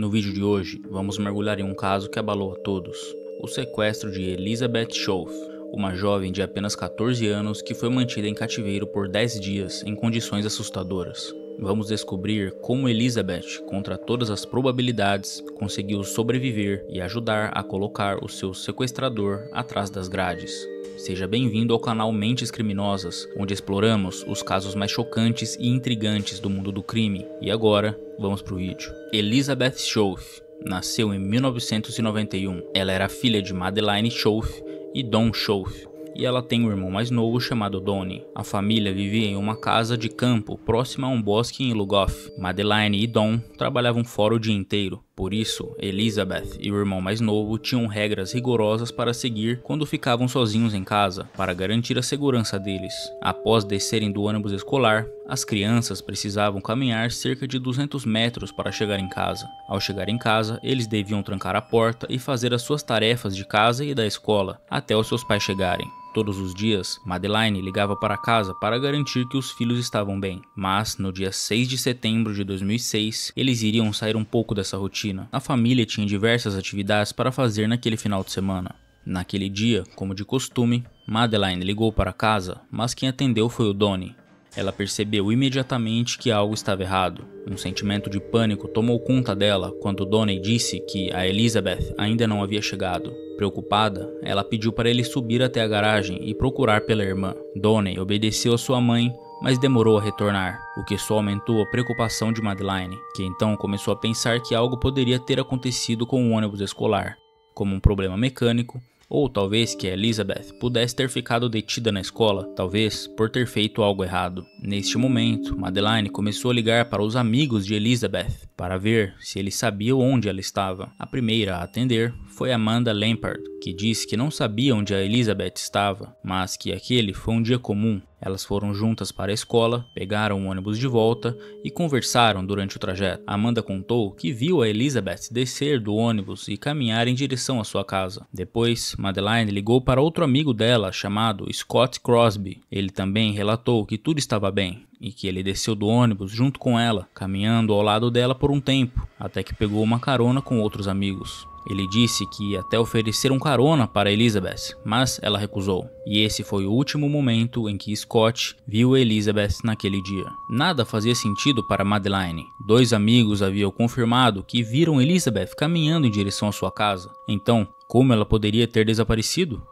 No vídeo de hoje, vamos mergulhar em um caso que abalou a todos: o sequestro de Elizabeth Schoaf, uma jovem de apenas 14 anos que foi mantida em cativeiro por 10 dias em condições assustadoras. Vamos descobrir como Elizabeth, contra todas as probabilidades, conseguiu sobreviver e ajudar a colocar o seu sequestrador atrás das grades. Seja bem-vindo ao canal Mentes Criminosas, onde exploramos os casos mais chocantes e intrigantes do mundo do crime. E agora, vamos pro vídeo. Elizabeth Schoaf nasceu em 1991. Ela era filha de Madeline Schoaf e Don Schoaf, e ela tem um irmão mais novo chamado Donnie. A família vivia em uma casa de campo próxima a um bosque em Lugoff. Madeline e Don trabalhavam fora o dia inteiro. Por isso, Elizabeth e o irmão mais novo tinham regras rigorosas para seguir quando ficavam sozinhos em casa, para garantir a segurança deles. Após descerem do ônibus escolar, as crianças precisavam caminhar cerca de 200 metros para chegar em casa. Ao chegar em casa, eles deviam trancar a porta e fazer as suas tarefas de casa e da escola, até os seus pais chegarem. Todos os dias, Madeline ligava para casa para garantir que os filhos estavam bem. Mas, no dia 6 de setembro de 2006, eles iriam sair um pouco dessa rotina. A família tinha diversas atividades para fazer naquele final de semana. Naquele dia, como de costume, Madeline ligou para casa, mas quem atendeu foi o Donnie. Ela percebeu imediatamente que algo estava errado. Um sentimento de pânico tomou conta dela quando Donnie disse que a Elizabeth ainda não havia chegado. Preocupada, ela pediu para ele subir até a garagem e procurar pela irmã. Donnie obedeceu a sua mãe, mas demorou a retornar, o que só aumentou a preocupação de Madeline, que então começou a pensar que algo poderia ter acontecido com o ônibus escolar, como um problema mecânico ou talvez que Elizabeth pudesse ter ficado detida na escola, talvez por ter feito algo errado. Neste momento, Madeline começou a ligar para os amigos de Elizabeth para ver se eles sabiam onde ela estava. A primeira a atender foi Amanda Lampard, que disse que não sabia onde a Elizabeth estava, mas que aquele foi um dia comum. Elas foram juntas para a escola, pegaram o ônibus de volta e conversaram durante o trajeto. Amanda contou que viu a Elizabeth descer do ônibus e caminhar em direção à sua casa. Depois, Madeline ligou para outro amigo dela chamado Scott Crosby. Ele também relatou que tudo estava bem, e que ele desceu do ônibus junto com ela, caminhando ao lado dela por um tempo, até que pegou uma carona com outros amigos. Ele disse que ia até oferecer um carona para Elizabeth, mas ela recusou. E esse foi o último momento em que Scott viu Elizabeth naquele dia. Nada fazia sentido para Madeline. Dois amigos haviam confirmado que viram Elizabeth caminhando em direção à sua casa. Então, como ela poderia ter desaparecido?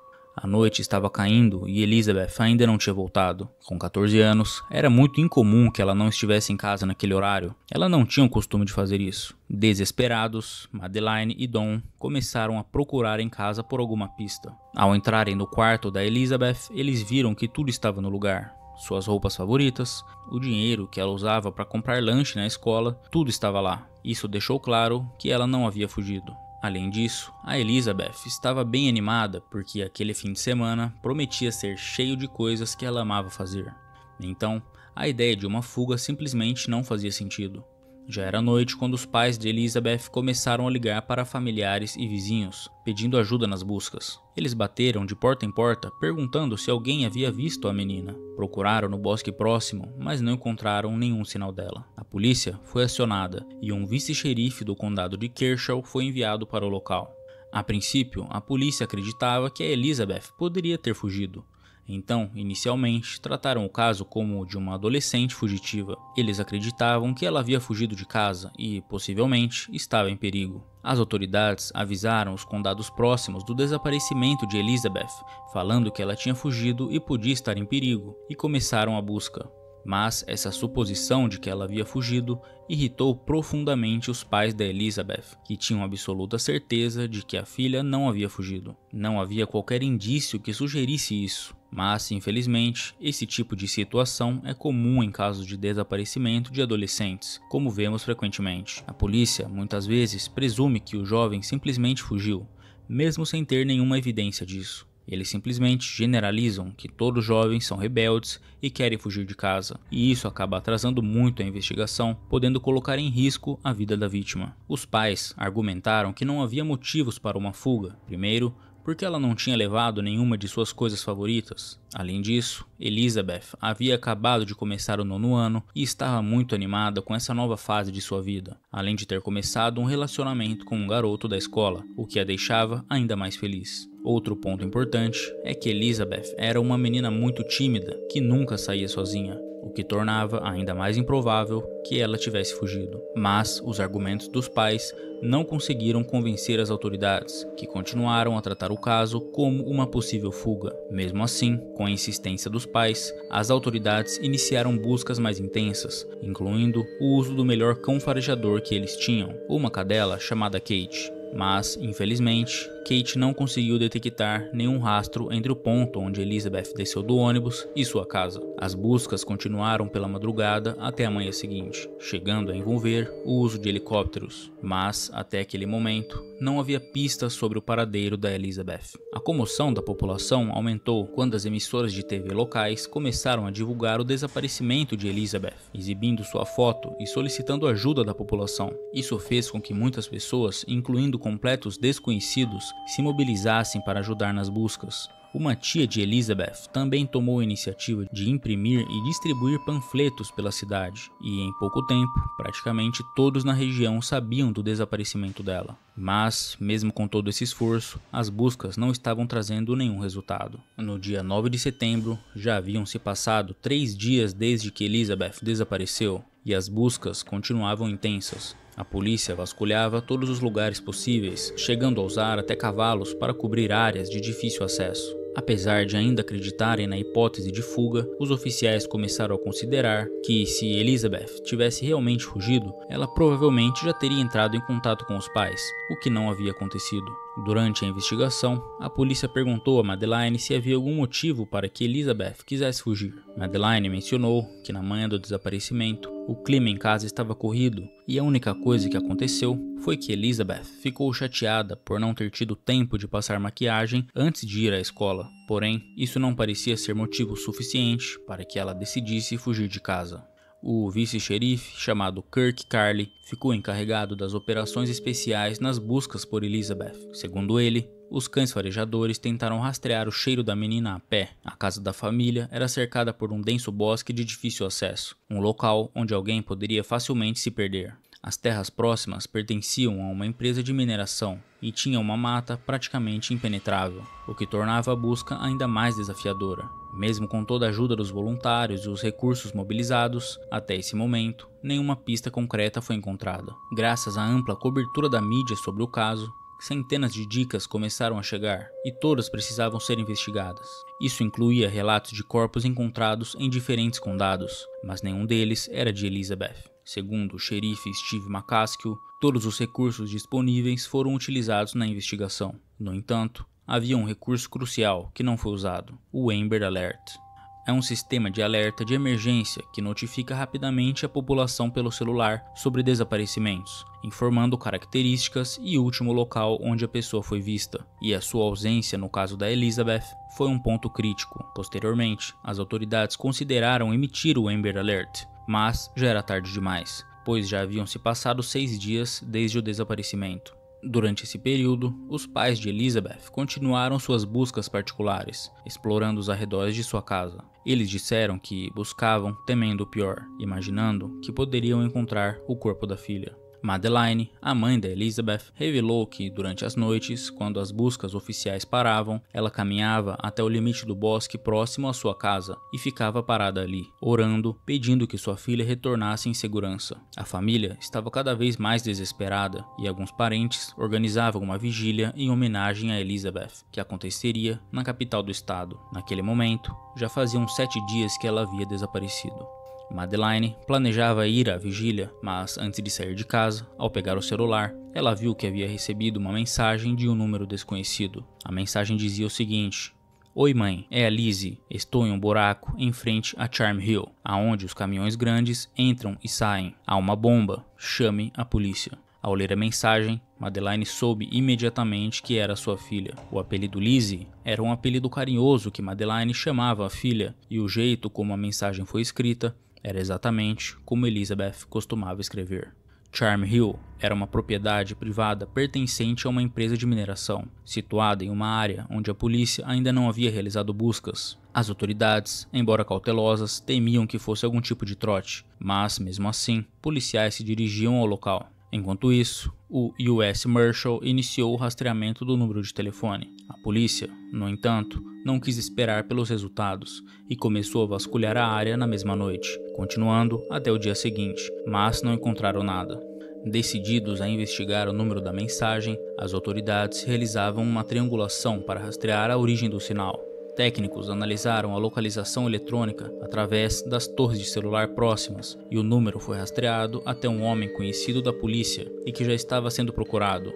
A noite estava caindo e Elizabeth ainda não tinha voltado. Com 14 anos, era muito incomum que ela não estivesse em casa naquele horário. Ela não tinha o costume de fazer isso. Desesperados, Madeline e Don começaram a procurar em casa por alguma pista. Ao entrarem no quarto da Elizabeth, eles viram que tudo estava no lugar. Suas roupas favoritas, o dinheiro que ela usava para comprar lanche na escola, tudo estava lá. Isso deixou claro que ela não havia fugido. Além disso, a Elizabeth estava bem animada porque aquele fim de semana prometia ser cheio de coisas que ela amava fazer. Então, a ideia de uma fuga simplesmente não fazia sentido. Já era noite quando os pais de Elizabeth começaram a ligar para familiares e vizinhos, pedindo ajuda nas buscas. Eles bateram de porta em porta perguntando se alguém havia visto a menina. Procuraram no bosque próximo, mas não encontraram nenhum sinal dela. A polícia foi acionada e um vice-xerife do condado de Kershaw foi enviado para o local. A princípio, a polícia acreditava que a Elizabeth poderia ter fugido, então, inicialmente, trataram o caso como o de uma adolescente fugitiva. Eles acreditavam que ela havia fugido de casa e, possivelmente, estava em perigo. As autoridades avisaram os condados próximos do desaparecimento de Elizabeth, falando que ela tinha fugido e podia estar em perigo, e começaram a busca. Mas essa suposição de que ela havia fugido irritou profundamente os pais da Elizabeth, que tinham absoluta certeza de que a filha não havia fugido. Não havia qualquer indício que sugerisse isso. Mas, infelizmente, esse tipo de situação é comum em casos de desaparecimento de adolescentes, como vemos frequentemente. A polícia, muitas vezes, presume que o jovem simplesmente fugiu, mesmo sem ter nenhuma evidência disso. Eles simplesmente generalizam que todos os jovens são rebeldes e querem fugir de casa, e isso acaba atrasando muito a investigação, podendo colocar em risco a vida da vítima. Os pais argumentaram que não havia motivos para uma fuga. Primeiro, porque ela não tinha levado nenhuma de suas coisas favoritas. Além disso, Elizabeth havia acabado de começar o nono ano e estava muito animada com essa nova fase de sua vida, além de ter começado um relacionamento com um garoto da escola, o que a deixava ainda mais feliz. Outro ponto importante é que Elizabeth era uma menina muito tímida que nunca saía sozinha o que tornava ainda mais improvável que ela tivesse fugido. Mas os argumentos dos pais não conseguiram convencer as autoridades, que continuaram a tratar o caso como uma possível fuga. Mesmo assim, com a insistência dos pais, as autoridades iniciaram buscas mais intensas, incluindo o uso do melhor cão farejador que eles tinham, uma cadela chamada Kate. Mas, infelizmente, Kate não conseguiu detectar nenhum rastro entre o ponto onde Elizabeth desceu do ônibus e sua casa. As buscas continuaram pela madrugada até a manhã seguinte, chegando a envolver o uso de helicópteros, mas até aquele momento não havia pistas sobre o paradeiro da Elizabeth. A comoção da população aumentou quando as emissoras de TV locais começaram a divulgar o desaparecimento de Elizabeth, exibindo sua foto e solicitando ajuda da população. Isso fez com que muitas pessoas, incluindo completos desconhecidos, se mobilizassem para ajudar nas buscas. Uma tia de Elizabeth também tomou a iniciativa de imprimir e distribuir panfletos pela cidade, e em pouco tempo, praticamente todos na região sabiam do desaparecimento dela. Mas, mesmo com todo esse esforço, as buscas não estavam trazendo nenhum resultado. No dia 9 de setembro, já haviam se passado três dias desde que Elizabeth desapareceu, e as buscas continuavam intensas. A polícia vasculhava todos os lugares possíveis, chegando a usar até cavalos para cobrir áreas de difícil acesso. Apesar de ainda acreditarem na hipótese de fuga, os oficiais começaram a considerar que, se Elizabeth tivesse realmente fugido, ela provavelmente já teria entrado em contato com os pais, o que não havia acontecido. Durante a investigação, a polícia perguntou a Madeline se havia algum motivo para que Elizabeth quisesse fugir. Madeline mencionou que na manhã do desaparecimento, o clima em casa estava corrido e a única coisa que aconteceu foi que Elizabeth ficou chateada por não ter tido tempo de passar maquiagem antes de ir à escola. Porém, isso não parecia ser motivo suficiente para que ela decidisse fugir de casa. O vice-xerife, chamado Kirk Carley, ficou encarregado das operações especiais nas buscas por Elizabeth. Segundo ele, os cães farejadores tentaram rastrear o cheiro da menina a pé. A casa da família era cercada por um denso bosque de difícil acesso, um local onde alguém poderia facilmente se perder. As terras próximas pertenciam a uma empresa de mineração e tinham uma mata praticamente impenetrável, o que tornava a busca ainda mais desafiadora. Mesmo com toda a ajuda dos voluntários e os recursos mobilizados, até esse momento, nenhuma pista concreta foi encontrada. Graças à ampla cobertura da mídia sobre o caso, centenas de dicas começaram a chegar e todas precisavam ser investigadas. Isso incluía relatos de corpos encontrados em diferentes condados, mas nenhum deles era de Elizabeth. Segundo o xerife Steve McCaskill, todos os recursos disponíveis foram utilizados na investigação. No entanto, havia um recurso crucial que não foi usado: o Amber Alert. É um sistema de alerta de emergência que notifica rapidamente a população pelo celular sobre desaparecimentos, informando características e último local onde a pessoa foi vista. E a sua ausência, no caso da Elizabeth, foi um ponto crítico. Posteriormente, as autoridades consideraram emitir o Amber Alert, mas já era tarde demais, pois já haviam se passado seis dias desde o desaparecimento. Durante esse período, os pais de Elizabeth continuaram suas buscas particulares, explorando os arredores de sua casa. Eles disseram que buscavam temendo o pior, imaginando que poderiam encontrar o corpo da filha. Madeline, a mãe da Elizabeth, revelou que, durante as noites, quando as buscas oficiais paravam, ela caminhava até o limite do bosque próximo à sua casa e ficava parada ali, orando, pedindo que sua filha retornasse em segurança. A família estava cada vez mais desesperada e alguns parentes organizavam uma vigília em homenagem a Elizabeth, que aconteceria na capital do estado. Naquele momento, já faziam sete dias que ela havia desaparecido. Madeline planejava ir à vigília, mas antes de sair de casa, ao pegar o celular, ela viu que havia recebido uma mensagem de um número desconhecido. A mensagem dizia o seguinte: Oi mãe, é a Lizzie. Estou em um buraco em frente a Charm Hill, aonde os caminhões grandes entram e saem. Há uma bomba. Chame a polícia. Ao ler a mensagem, Madeline soube imediatamente que era sua filha. O apelido Lizzie era um apelido carinhoso que Madeline chamava a filha, e o jeito como a mensagem foi escrita era exatamente como Elizabeth costumava escrever. Charm Hill era uma propriedade privada pertencente a uma empresa de mineração, situada em uma área onde a polícia ainda não havia realizado buscas. As autoridades, embora cautelosas, temiam que fosse algum tipo de trote, mas, mesmo assim, policiais se dirigiam ao local. Enquanto isso, o US Marshal iniciou o rastreamento do número de telefone. A polícia, no entanto, não quis esperar pelos resultados e começou a vasculhar a área na mesma noite, continuando até o dia seguinte, mas não encontraram nada. Decididos a investigar o número da mensagem, as autoridades realizavam uma triangulação para rastrear a origem do sinal. Técnicos analisaram a localização eletrônica através das torres de celular próximas e o número foi rastreado até um homem conhecido da polícia e que já estava sendo procurado,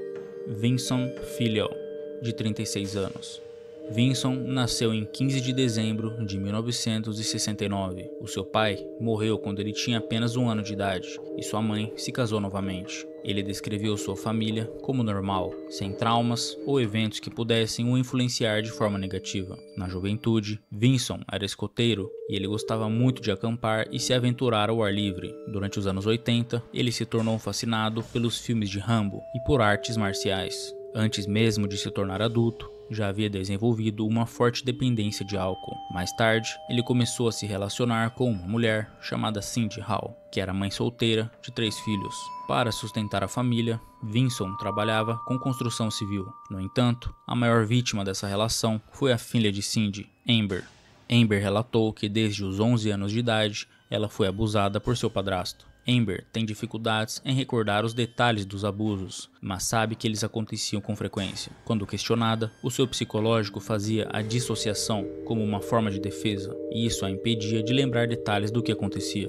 Vincent Filial, de 36 anos. Vinson nasceu em 15 de dezembro de 1969. O seu pai morreu quando ele tinha apenas um ano de idade e sua mãe se casou novamente. Ele descreveu sua família como normal, sem traumas ou eventos que pudessem o influenciar de forma negativa. Na juventude, Vinson era escoteiro e ele gostava muito de acampar e se aventurar ao ar livre. Durante os anos 80, ele se tornou fascinado pelos filmes de Rambo e por artes marciais. Antes mesmo de se tornar adulto, já havia desenvolvido uma forte dependência de álcool. Mais tarde, ele começou a se relacionar com uma mulher chamada Cindy Hall, que era mãe solteira de três filhos. Para sustentar a família, Vinson trabalhava com construção civil. No entanto, a maior vítima dessa relação foi a filha de Cindy, Amber. Amber relatou que desde os 11 anos de idade ela foi abusada por seu padrasto. Amber tem dificuldades em recordar os detalhes dos abusos, mas sabe que eles aconteciam com frequência. Quando questionada, o seu psicológico fazia a dissociação como uma forma de defesa, e isso a impedia de lembrar detalhes do que acontecia.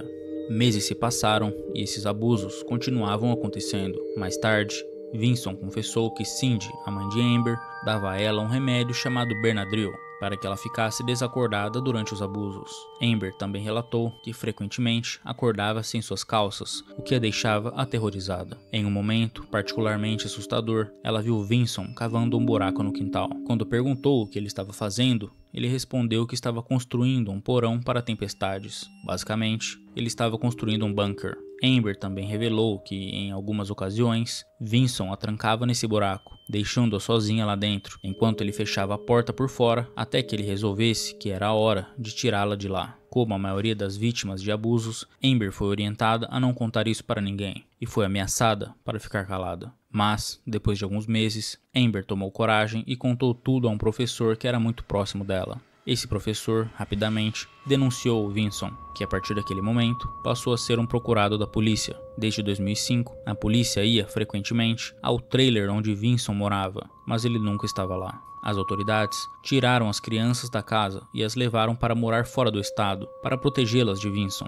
Meses se passaram e esses abusos continuavam acontecendo. Mais tarde, Vinson confessou que Cindy, a mãe de Amber, dava a ela um remédio chamado Benadryl, para que ela ficasse desacordada durante os abusos. Amber também relatou que frequentemente acordava sem suas calças, o que a deixava aterrorizada. Em um momento particularmente assustador, ela viu Vinson cavando um buraco no quintal. Quando perguntou o que ele estava fazendo, ele respondeu que estava construindo um porão para tempestades. Basicamente, ele estava construindo um bunker. Amber também revelou que, em algumas ocasiões, Vinson a trancava nesse buraco, deixando-a sozinha lá dentro, enquanto ele fechava a porta por fora até que ele resolvesse que era a hora de tirá-la de lá. Como a maioria das vítimas de abusos, Amber foi orientada a não contar isso para ninguém e foi ameaçada para ficar calada. Mas, depois de alguns meses, Amber tomou coragem e contou tudo a um professor que era muito próximo dela. Esse professor, rapidamente, denunciou Vinson, que a partir daquele momento passou a ser um procurado da polícia. Desde 2005, a polícia ia frequentemente ao trailer onde Vinson morava, mas ele nunca estava lá. As autoridades tiraram as crianças da casa e as levaram para morar fora do estado, para protegê-las de Vinson.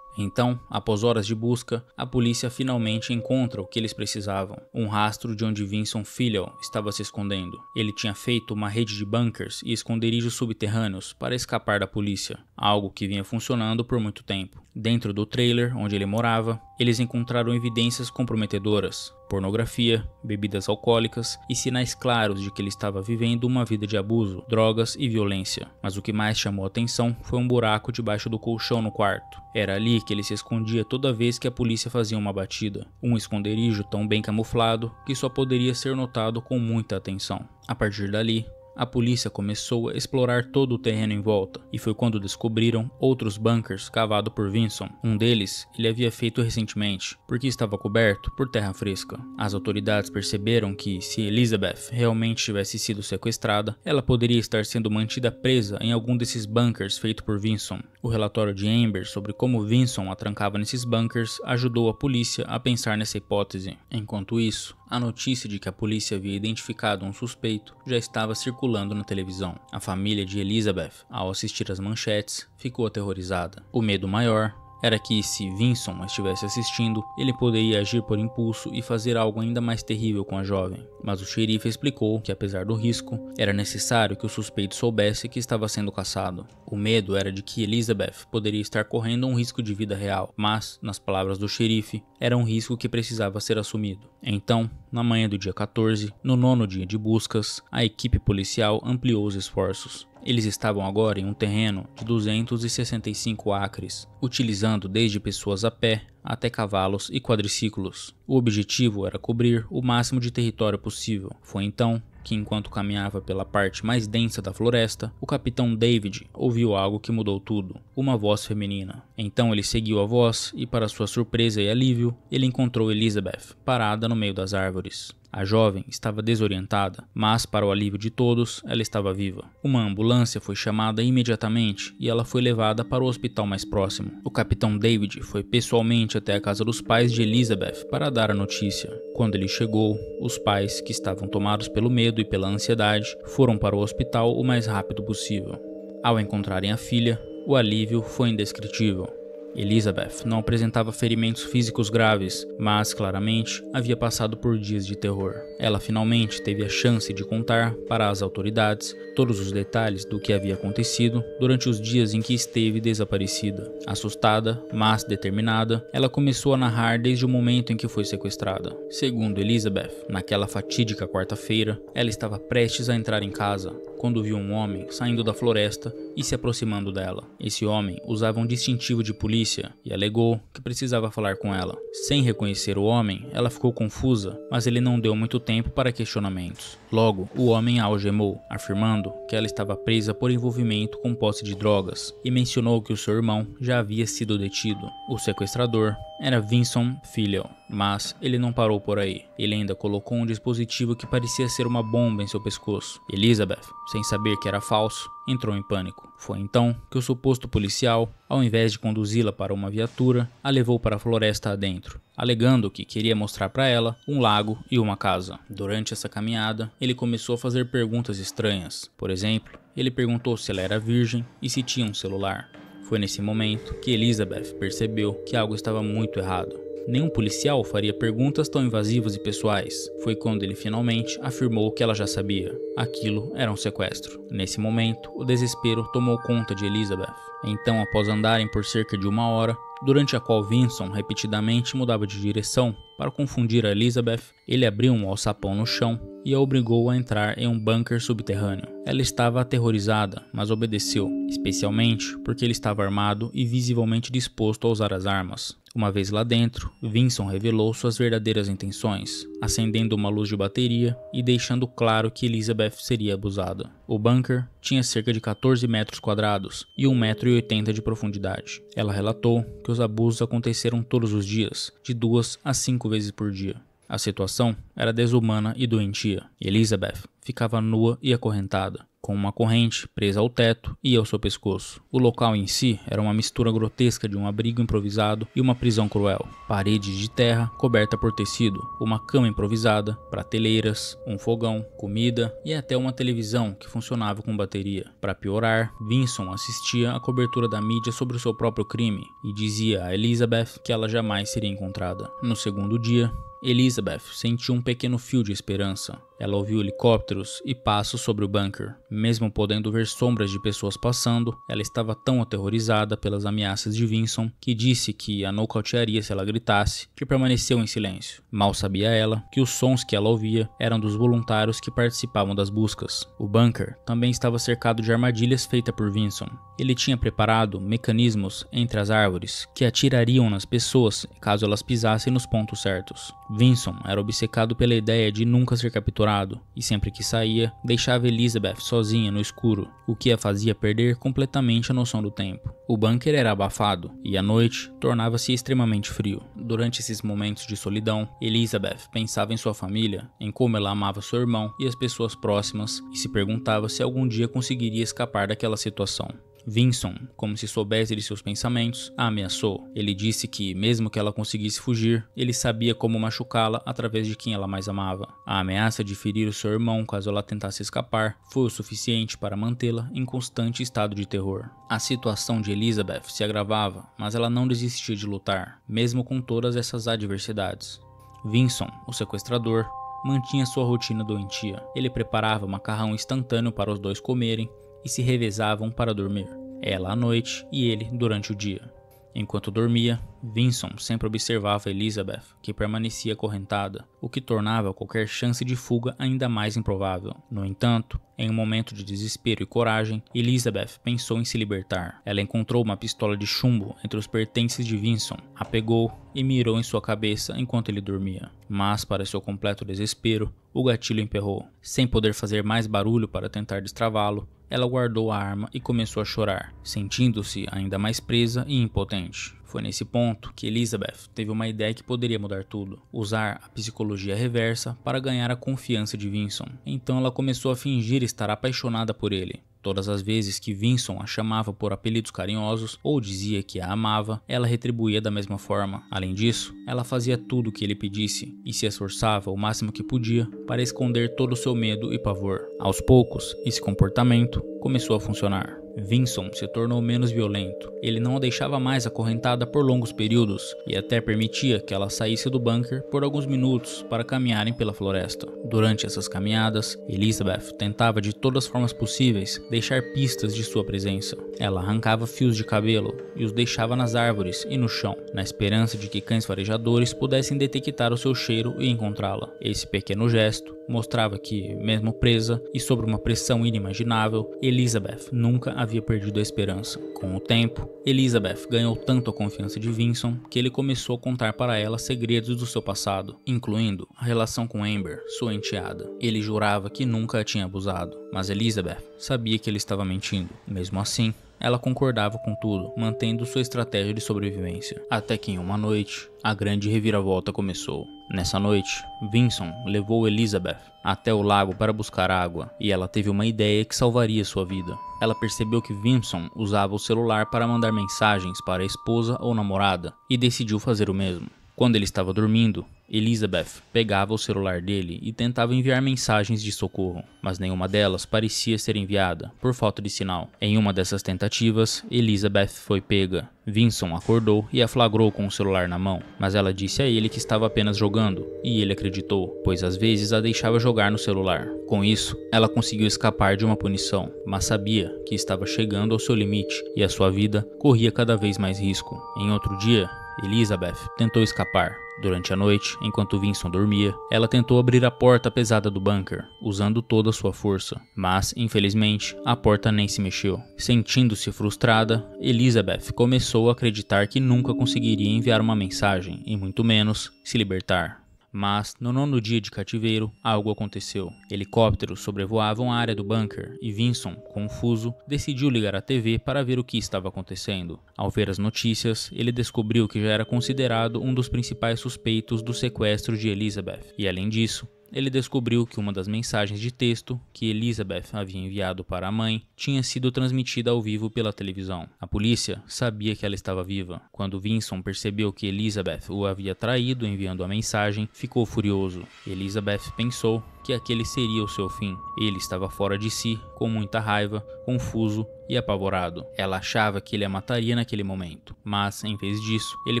Então, após horas de busca, a polícia finalmente encontra o que eles precisavam: um rastro de onde Vincent Filial estava se escondendo. Ele tinha feito uma rede de bunkers e esconderijos subterrâneos para escapar da polícia, algo que vinha funcionando por muito tempo. Dentro do trailer onde ele morava, eles encontraram evidências comprometedoras, pornografia, bebidas alcoólicas e sinais claros de que ele estava vivendo uma vida de abuso, drogas e violência. Mas o que mais chamou atenção foi um buraco debaixo do colchão no quarto. Era ali que ele se escondia toda vez que a polícia fazia uma batida. Um esconderijo tão bem camuflado que só poderia ser notado com muita atenção. A partir dali, a polícia começou a explorar todo o terreno em volta, e foi quando descobriram outros bunkers cavados por Vinson. Um deles ele havia feito recentemente, porque estava coberto por terra fresca. As autoridades perceberam que, se Elizabeth realmente tivesse sido sequestrada, ela poderia estar sendo mantida presa em algum desses bunkers feito por Vinson. O relatório de Amber sobre como Vinson a trancava nesses bunkers ajudou a polícia a pensar nessa hipótese. Enquanto isso, a notícia de que a polícia havia identificado um suspeito já estava circulando na televisão. A família de Elizabeth, ao assistir as manchetes, ficou aterrorizada. O medo maior era que, se Vinson estivesse assistindo, ele poderia agir por impulso e fazer algo ainda mais terrível com a jovem. Mas o xerife explicou que, apesar do risco, era necessário que o suspeito soubesse que estava sendo caçado. O medo era de que Elizabeth poderia estar correndo um risco de vida real, mas, nas palavras do xerife, era um risco que precisava ser assumido. Então, na manhã do dia 14, no nono dia de buscas, a equipe policial ampliou os esforços. Eles estavam agora em um terreno de 265 acres, utilizando desde pessoas a pé até cavalos e quadriciclos. O objetivo era cobrir o máximo de território possível. Foi então que, enquanto caminhava pela parte mais densa da floresta, o capitão David ouviu algo que mudou tudo: uma voz feminina. Então ele seguiu a voz e, para sua surpresa e alívio, ele encontrou Elizabeth parada no meio das árvores. A jovem estava desorientada, mas, para o alívio de todos, ela estava viva. Uma ambulância foi chamada imediatamente e ela foi levada para o hospital mais próximo. O capitão David foi pessoalmente até a casa dos pais de Elizabeth para dar a notícia. Quando ele chegou, os pais, que estavam tomados pelo medo e pela ansiedade, foram para o hospital o mais rápido possível. Ao encontrarem a filha, o alívio foi indescritível. Elizabeth não apresentava ferimentos físicos graves, mas claramente havia passado por dias de terror. Ela finalmente teve a chance de contar para as autoridades todos os detalhes do que havia acontecido durante os dias em que esteve desaparecida. Assustada, mas determinada, ela começou a narrar desde o momento em que foi sequestrada. Segundo Elizabeth, naquela fatídica quarta-feira, ela estava prestes a entrar em casa quando viu um homem saindo da floresta e se aproximando dela. Esse homem usava um distintivo de polícia e alegou que precisava falar com ela. Sem reconhecer o homem, ela ficou confusa, mas ele não deu muito tempo para questionamentos. Logo, o homem a algemou, afirmando que ela estava presa por envolvimento com posse de drogas e mencionou que o seu irmão já havia sido detido. O sequestrador era Vincent Filial, mas ele não parou por aí. Ele ainda colocou um dispositivo que parecia ser uma bomba em seu pescoço. Elizabeth, sem saber que era falso, entrou em pânico. Foi então que o suposto policial, ao invés de conduzi-la para uma viatura, a levou para a floresta adentro, alegando que queria mostrar para ela um lago e uma casa. Durante essa caminhada, ele começou a fazer perguntas estranhas. Por exemplo, ele perguntou se ela era virgem e se tinha um celular. Foi nesse momento que Elizabeth percebeu que algo estava muito errado. Nenhum policial faria perguntas tão invasivas e pessoais. Foi quando ele finalmente afirmou que ela já sabia. Aquilo era um sequestro. Nesse momento, o desespero tomou conta de Elizabeth. Então, após andarem por cerca de uma hora, durante a qual Vinson repetidamente mudava de direção para confundir a Elizabeth, ele abriu um alçapão no chão e a obrigou a entrar em um bunker subterrâneo. Ela estava aterrorizada, mas obedeceu, especialmente porque ele estava armado e visivelmente disposto a usar as armas. Uma vez lá dentro, Vinson revelou suas verdadeiras intenções, acendendo uma luz de bateria e deixando claro que Elizabeth seria abusada. O bunker tinha cerca de 14 metros quadrados e 1,80m de profundidade. Ela relatou que os abusos aconteceram todos os dias, de duas a cinco vezes por dia. A situação era desumana e doentia. Elizabeth ficava nua e acorrentada, com uma corrente presa ao teto e ao seu pescoço. O local em si era uma mistura grotesca de um abrigo improvisado e uma prisão cruel. Paredes de terra coberta por tecido, uma cama improvisada, prateleiras, um fogão, comida e até uma televisão que funcionava com bateria. Para piorar, Vinson assistia à cobertura da mídia sobre o seu próprio crime e dizia a Elizabeth que ela jamais seria encontrada. No segundo dia, Elizabeth sentiu um pequeno fio de esperança. Ela ouviu helicópteros e passos sobre o bunker. Mesmo podendo ver sombras de pessoas passando, ela estava tão aterrorizada pelas ameaças de Vinson que disse que a nocautearia se ela gritasse, que permaneceu em silêncio. Mal sabia ela que os sons que ela ouvia eram dos voluntários que participavam das buscas. O bunker também estava cercado de armadilhas feitas por Vinson. Ele tinha preparado mecanismos entre as árvores que atirariam nas pessoas caso elas pisassem nos pontos certos. Vinson era obcecado pela ideia de nunca ser capturado, e sempre que saía, deixava Elizabeth sozinha no escuro, o que a fazia perder completamente a noção do tempo. O bunker era abafado, e a noite tornava-se extremamente frio. Durante esses momentos de solidão, Elizabeth pensava em sua família, em como ela amava seu irmão e as pessoas próximas, e se perguntava se algum dia conseguiria escapar daquela situação. Vinson, como se soubesse de seus pensamentos, a ameaçou. Ele disse que, mesmo que ela conseguisse fugir, ele sabia como machucá-la através de quem ela mais amava. A ameaça de ferir o seu irmão caso ela tentasse escapar foi o suficiente para mantê-la em constante estado de terror. A situação de Elizabeth se agravava, mas ela não desistia de lutar, mesmo com todas essas adversidades. Vinson, o sequestrador, mantinha sua rotina doentia. Ele preparava macarrão instantâneo para os dois comerem e se revezavam para dormir, ela à noite e ele durante o dia. Enquanto dormia, Vinson sempre observava Elizabeth, que permanecia acorrentada, o que tornava qualquer chance de fuga ainda mais improvável. No entanto, em um momento de desespero e coragem, Elizabeth pensou em se libertar. Ela encontrou uma pistola de chumbo entre os pertences de Vinson, a pegou e mirou em sua cabeça enquanto ele dormia. Mas, para seu completo desespero, o gatilho emperrou. Sem poder fazer mais barulho para tentar destravá-lo, ela guardou a arma e começou a chorar, sentindo-se ainda mais presa e impotente. Foi nesse ponto que Elizabeth teve uma ideia que poderia mudar tudo: usar a psicologia reversa para ganhar a confiança de Vinson. Então ela começou a fingir estar apaixonada por ele. Todas as vezes que Vinson a chamava por apelidos carinhosos ou dizia que a amava, ela retribuía da mesma forma. Além disso, ela fazia tudo o que ele pedisse e se esforçava o máximo que podia para esconder todo o seu medo e pavor. Aos poucos, esse comportamento começou a funcionar. Vinson se tornou menos violento. Ele não a deixava mais acorrentada por longos períodos e até permitia que ela saísse do bunker por alguns minutos para caminharem pela floresta. Durante essas caminhadas, Elizabeth tentava de todas as formas possíveis deixar pistas de sua presença. Ela arrancava fios de cabelo e os deixava nas árvores e no chão, na esperança de que cães farejadores pudessem detectar o seu cheiro e encontrá-la. Esse pequeno gesto mostrava que, mesmo presa e sob uma pressão inimaginável, Elizabeth nunca havia perdido a esperança. Com o tempo, Elizabeth ganhou tanto a confiança de Vinson que ele começou a contar para ela segredos do seu passado, incluindo a relação com Amber, sua enteada. Ele jurava que nunca a tinha abusado, mas Elizabeth sabia que ele estava mentindo. Mesmo assim, ela concordava com tudo, mantendo sua estratégia de sobrevivência. Até que em uma noite, a grande reviravolta começou. Nessa noite, Vinson levou Elizabeth até o lago para buscar água e ela teve uma ideia que salvaria sua vida. Ela percebeu que Vinson usava o celular para mandar mensagens para a esposa ou namorada e decidiu fazer o mesmo. Quando ele estava dormindo, Elizabeth pegava o celular dele e tentava enviar mensagens de socorro, mas nenhuma delas parecia ser enviada, por falta de sinal. Em uma dessas tentativas, Elizabeth foi pega. Vinson acordou e a flagrou com o celular na mão, mas ela disse a ele que estava apenas jogando, e ele acreditou, pois às vezes a deixava jogar no celular. Com isso, ela conseguiu escapar de uma punição, mas sabia que estava chegando ao seu limite e a sua vida corria cada vez mais risco. Em outro dia, Elizabeth tentou escapar, Durante a noite, enquanto Vinson dormia, ela tentou abrir a porta pesada do bunker, usando toda a sua força, mas, infelizmente, a porta nem se mexeu. Sentindo-se frustrada, Elizabeth começou a acreditar que nunca conseguiria enviar uma mensagem e muito menos se libertar. Mas, no nono dia de cativeiro, algo aconteceu. Helicópteros sobrevoavam a área do bunker e Vinson, confuso, decidiu ligar a TV para ver o que estava acontecendo. Ao ver as notícias, ele descobriu que já era considerado um dos principais suspeitos do sequestro de Elizabeth, e além disso, ele descobriu que uma das mensagens de texto que Elizabeth havia enviado para a mãe tinha sido transmitida ao vivo pela televisão. A polícia sabia que ela estava viva. Quando Vinson percebeu que Elizabeth o havia traído enviando a mensagem, ficou furioso. Elizabeth pensou que aquele seria o seu fim. Ele estava fora de si, com muita raiva, confuso e apavorado. Ela achava que ele a mataria naquele momento, mas em vez disso, ele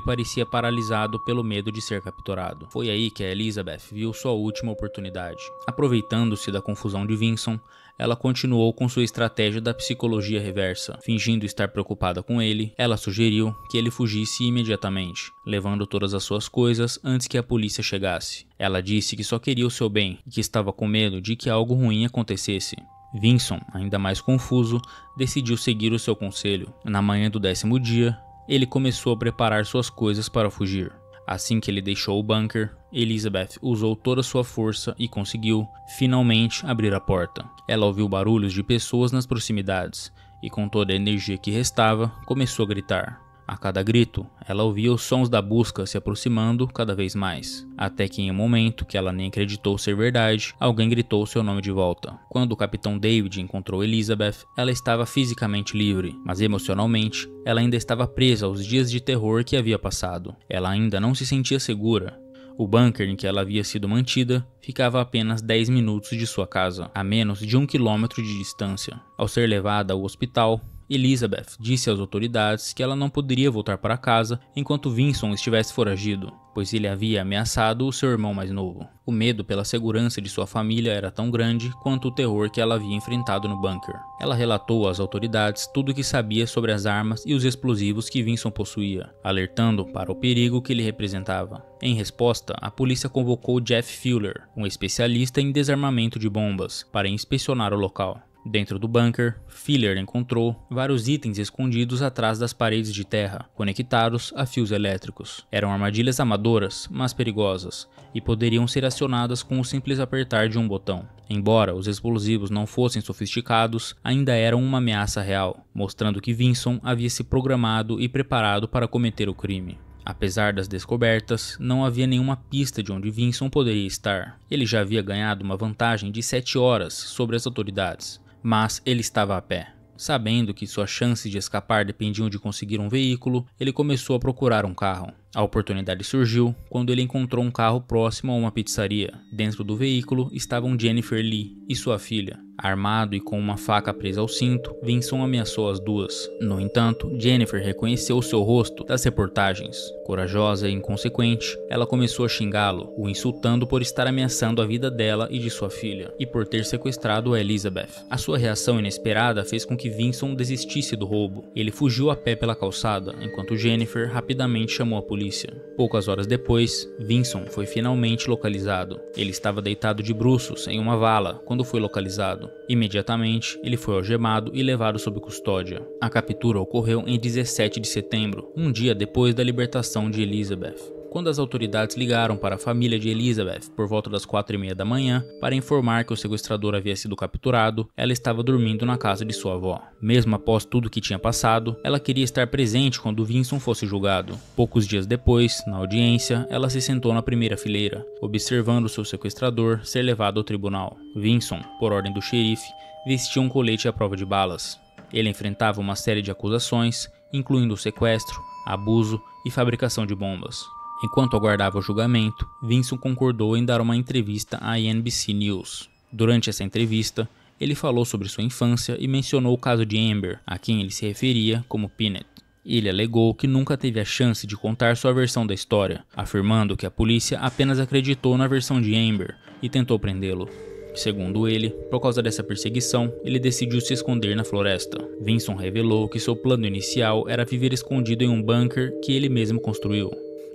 parecia paralisado pelo medo de ser capturado. Foi aí que a Elizabeth viu sua última oportunidade. Aproveitando-se da confusão de Vinson, ela continuou com sua estratégia da psicologia reversa. Fingindo estar preocupada com ele, ela sugeriu que ele fugisse imediatamente, levando todas as suas coisas antes que a polícia chegasse. Ela disse que só queria o seu bem e que estava com medo de que algo ruim acontecesse. Vinson, ainda mais confuso, decidiu seguir o seu conselho. Na manhã do décimo dia, ele começou a preparar suas coisas para fugir. Assim que ele deixou o bunker, Elizabeth usou toda sua força e conseguiu, finalmente, abrir a porta. Ela ouviu barulhos de pessoas nas proximidades e, com toda a energia que restava, começou a gritar. A cada grito, ela ouvia os sons da busca se aproximando cada vez mais, até que em um momento que ela nem acreditou ser verdade, alguém gritou seu nome de volta. Quando o capitão David encontrou Elizabeth, ela estava fisicamente livre, mas emocionalmente, ela ainda estava presa aos dias de terror que havia passado. Ela ainda não se sentia segura. O bunker em que ela havia sido mantida ficava a apenas 10 minutos de sua casa, a menos de um quilômetro de distância. Ao ser levada ao hospital, Elizabeth disse às autoridades que ela não poderia voltar para casa enquanto Vinson estivesse foragido. pois ele havia ameaçado o seu irmão mais novo. O medo pela segurança de sua família era tão grande quanto o terror que ela havia enfrentado no bunker. Ela relatou às autoridades tudo o que sabia sobre as armas e os explosivos que Vinson possuía, alertando para o perigo que ele representava. Em resposta, a polícia convocou Jeff Fuller, um especialista em desarmamento de bombas, para inspecionar o local. Dentro do bunker, Filler encontrou vários itens escondidos atrás das paredes de terra, conectados a fios elétricos. Eram armadilhas amadoras, mas perigosas, e poderiam ser acionadas com o simples apertar de um botão. Embora os explosivos não fossem sofisticados, ainda eram uma ameaça real, mostrando que Vinson havia se programado e preparado para cometer o crime. Apesar das descobertas, não havia nenhuma pista de onde Vinson poderia estar. Ele já havia ganhado uma vantagem de 7 horas sobre as autoridades, mas ele estava a pé. Sabendo que suas chances de escapar dependiam de conseguir um veículo, ele começou a procurar um carro. A oportunidade surgiu quando ele encontrou um carro próximo a uma pizzaria. Dentro do veículo estavam Jennifer Lee e sua filha. Armado e com uma faca presa ao cinto, Vinson ameaçou as duas. No entanto, Jennifer reconheceu seu rosto das reportagens. Corajosa e inconsequente, ela começou a xingá-lo, o insultando por estar ameaçando a vida dela e de sua filha, e por ter sequestrado a Elizabeth. A sua reação inesperada fez com que Vinson desistisse do roubo. Ele fugiu a pé pela calçada, enquanto Jennifer rapidamente chamou a polícia polícia. Poucas horas depois, Vinson foi finalmente localizado. Ele estava deitado de bruços em uma vala quando foi localizado. Imediatamente, ele foi algemado e levado sob custódia. A captura ocorreu em 17 de setembro, um dia depois da libertação de Elizabeth quando as autoridades ligaram para a família de Elizabeth por volta das quatro e meia da manhã para informar que o sequestrador havia sido capturado, ela estava dormindo na casa de sua avó. Mesmo após tudo que tinha passado, ela queria estar presente quando Vinson fosse julgado. Poucos dias depois, na audiência, ela se sentou na primeira fileira, observando seu sequestrador ser levado ao tribunal. Vinson, por ordem do xerife, vestia um colete à prova de balas. Ele enfrentava uma série de acusações, incluindo sequestro, abuso e fabricação de bombas. Enquanto aguardava o julgamento, Vinson concordou em dar uma entrevista à NBC News. Durante essa entrevista, ele falou sobre sua infância e mencionou o caso de Amber, a quem ele se referia como Peanut. Ele alegou que nunca teve a chance de contar sua versão da história, afirmando que a polícia apenas acreditou na versão de Amber e tentou prendê-lo. Segundo ele, por causa dessa perseguição, ele decidiu se esconder na floresta. Vinson revelou que seu plano inicial era viver escondido em um bunker que ele mesmo construiu.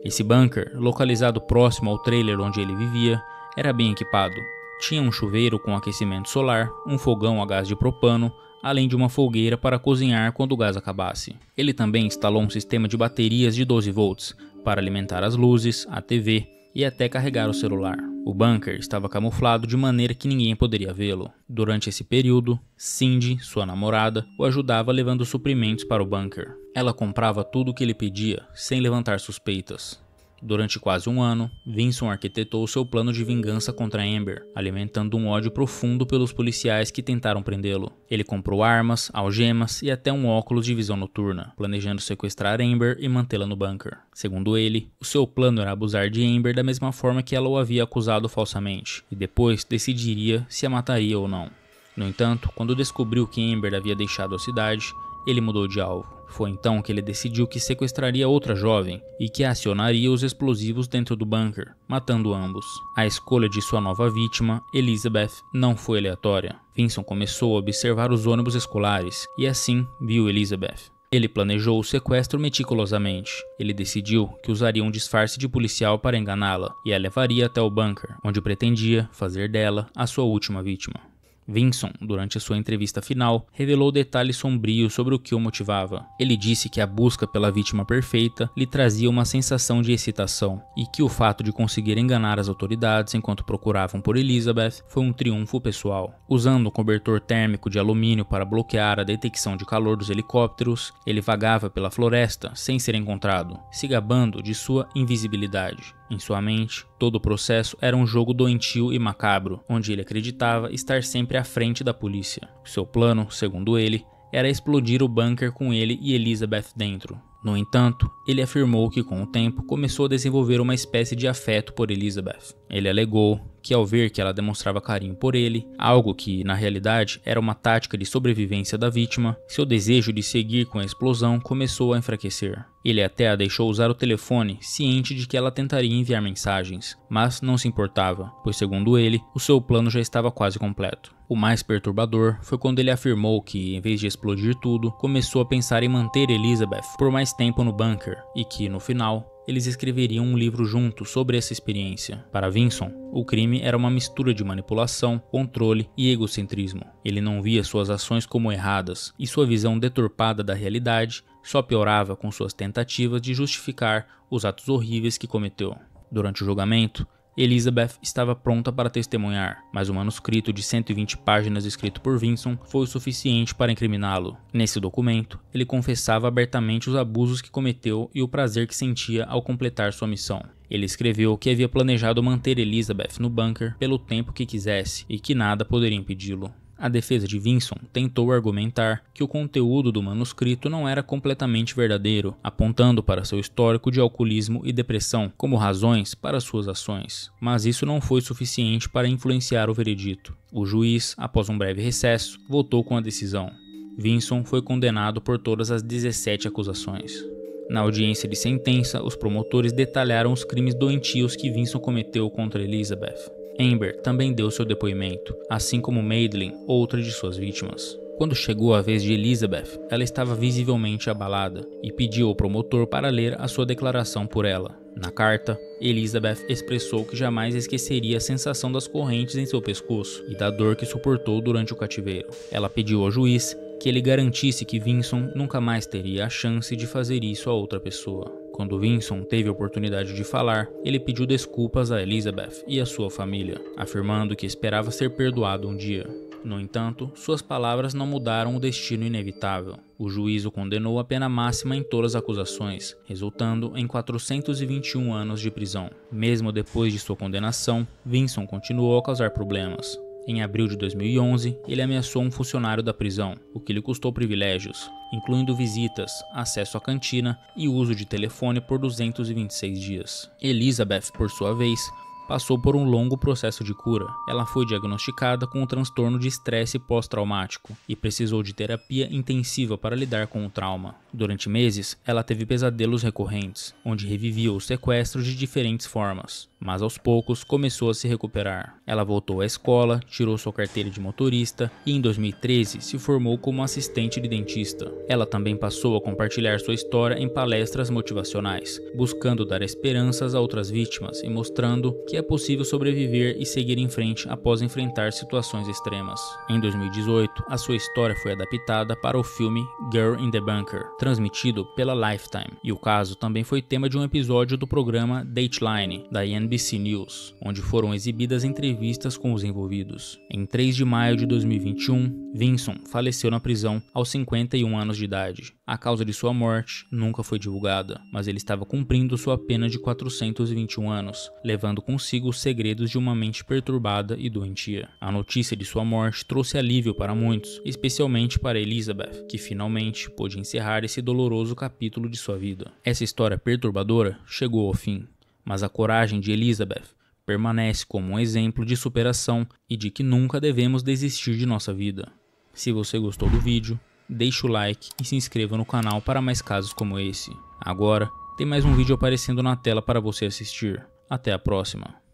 Esse bunker, localizado próximo ao trailer onde ele vivia, era bem equipado. Tinha um chuveiro com aquecimento solar, um fogão a gás de propano, além de uma fogueira para cozinhar quando o gás acabasse. Ele também instalou um sistema de baterias de 12 volts para alimentar as luzes, a TV e até carregar o celular. O bunker estava camuflado de maneira que ninguém poderia vê-lo. Durante esse período, Cindy, sua namorada, o ajudava levando suprimentos para o bunker. Ela comprava tudo o que ele pedia, sem levantar suspeitas. Durante quase um ano, Vinson arquitetou seu plano de vingança contra Amber, alimentando um ódio profundo pelos policiais que tentaram prendê-lo. Ele comprou armas, algemas e até um óculos de visão noturna, planejando sequestrar Amber e mantê-la no bunker. Segundo ele, o seu plano era abusar de Amber da mesma forma que ela o havia acusado falsamente, e depois decidiria se a mataria ou não. No entanto, quando descobriu que Amber havia deixado a cidade, ele mudou de alvo. Foi então que ele decidiu que sequestraria outra jovem e que acionaria os explosivos dentro do bunker, matando ambos. A escolha de sua nova vítima, Elizabeth, não foi aleatória. Vinson começou a observar os ônibus escolares e assim viu Elizabeth. Ele planejou o sequestro meticulosamente. Ele decidiu que usaria um disfarce de policial para enganá-la e a levaria até o bunker, onde pretendia fazer dela a sua última vítima. Vinson, durante sua entrevista final, revelou detalhes sombrios sobre o que o motivava. Ele disse que a busca pela vítima perfeita lhe trazia uma sensação de excitação e que o fato de conseguir enganar as autoridades enquanto procuravam por Elizabeth foi um triunfo pessoal. Usando um cobertor térmico de alumínio para bloquear a detecção de calor dos helicópteros, ele vagava pela floresta sem ser encontrado, se gabando de sua invisibilidade. Em sua mente, todo o processo era um jogo doentio e macabro, onde ele acreditava estar sempre à frente da polícia. Seu plano, segundo ele, era explodir o bunker com ele e Elizabeth dentro. No entanto, ele afirmou que com o tempo começou a desenvolver uma espécie de afeto por Elizabeth. Ele alegou que ao ver que ela demonstrava carinho por ele, algo que na realidade era uma tática de sobrevivência da vítima, seu desejo de seguir com a explosão começou a enfraquecer. Ele até a deixou usar o telefone, ciente de que ela tentaria enviar mensagens, mas não se importava, pois segundo ele, o seu plano já estava quase completo. O mais perturbador foi quando ele afirmou que, em vez de explodir tudo, começou a pensar em manter Elizabeth por mais tempo no bunker e que, no final, eles escreveriam um livro juntos sobre essa experiência. Para Vinson, o crime era uma mistura de manipulação, controle e egocentrismo. Ele não via suas ações como erradas, e sua visão deturpada da realidade só piorava com suas tentativas de justificar os atos horríveis que cometeu. Durante o julgamento, Elizabeth estava pronta para testemunhar, mas o manuscrito de 120 páginas escrito por Vinson foi o suficiente para incriminá-lo. Nesse documento, ele confessava abertamente os abusos que cometeu e o prazer que sentia ao completar sua missão. Ele escreveu que havia planejado manter Elizabeth no bunker pelo tempo que quisesse e que nada poderia impedi-lo. A defesa de Vinson tentou argumentar que o conteúdo do manuscrito não era completamente verdadeiro, apontando para seu histórico de alcoolismo e depressão como razões para suas ações, mas isso não foi suficiente para influenciar o veredito. O juiz, após um breve recesso, votou com a decisão. Vinson foi condenado por todas as 17 acusações. Na audiência de sentença, os promotores detalharam os crimes doentios que Vinson cometeu contra Elizabeth. Amber também deu seu depoimento, assim como Madeline, outra de suas vítimas. Quando chegou a vez de Elizabeth, ela estava visivelmente abalada e pediu ao promotor para ler a sua declaração por ela. Na carta, Elizabeth expressou que jamais esqueceria a sensação das correntes em seu pescoço e da dor que suportou durante o cativeiro. Ela pediu ao juiz que ele garantisse que Vinson nunca mais teria a chance de fazer isso a outra pessoa. Quando Vinson teve a oportunidade de falar, ele pediu desculpas a Elizabeth e a sua família, afirmando que esperava ser perdoado um dia. No entanto, suas palavras não mudaram o destino inevitável. O juízo condenou a pena máxima em todas as acusações, resultando em 421 anos de prisão. Mesmo depois de sua condenação, Vinson continuou a causar problemas. Em abril de 2011, ele ameaçou um funcionário da prisão, o que lhe custou privilégios, incluindo visitas, acesso à cantina e uso de telefone por 226 dias. Elizabeth, por sua vez, passou por um longo processo de cura. Ela foi diagnosticada com um transtorno de estresse pós-traumático e precisou de terapia intensiva para lidar com o trauma. Durante meses, ela teve pesadelos recorrentes, onde revivia os sequestros de diferentes formas, mas aos poucos começou a se recuperar. Ela voltou à escola, tirou sua carteira de motorista e em 2013 se formou como assistente de dentista. Ela também passou a compartilhar sua história em palestras motivacionais, buscando dar esperanças a outras vítimas e mostrando que é possível sobreviver e seguir em frente após enfrentar situações extremas. Em 2018, a sua história foi adaptada para o filme Girl in the Bunker, transmitido pela Lifetime, e o caso também foi tema de um episódio do programa Dateline da NBC News, onde foram exibidas entrevistas com os envolvidos. Em 3 de maio de 2021, Vinson faleceu na prisão aos 51 anos de idade. A causa de sua morte nunca foi divulgada, mas ele estava cumprindo sua pena de 421 anos, levando consigo os segredos de uma mente perturbada e doentia. A notícia de sua morte trouxe alívio para muitos, especialmente para Elizabeth, que finalmente pôde encerrar esse doloroso capítulo de sua vida. Essa história perturbadora chegou ao fim, mas a coragem de Elizabeth permanece como um exemplo de superação e de que nunca devemos desistir de nossa vida. Se você gostou do vídeo, deixe o like e se inscreva no canal para mais casos como esse. Agora, tem mais um vídeo aparecendo na tela para você assistir. Até a próxima.